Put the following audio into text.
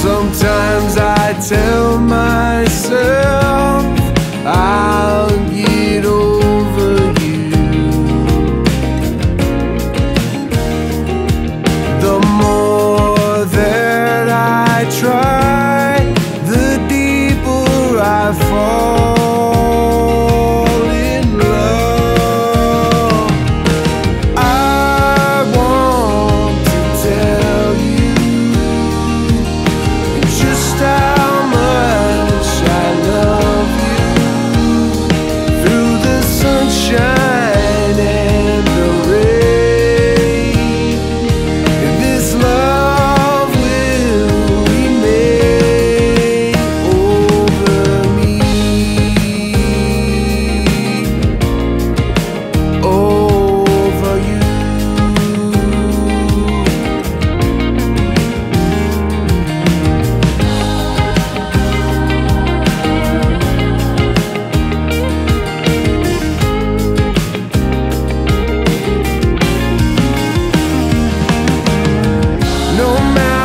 Sometimes I tell myself no matter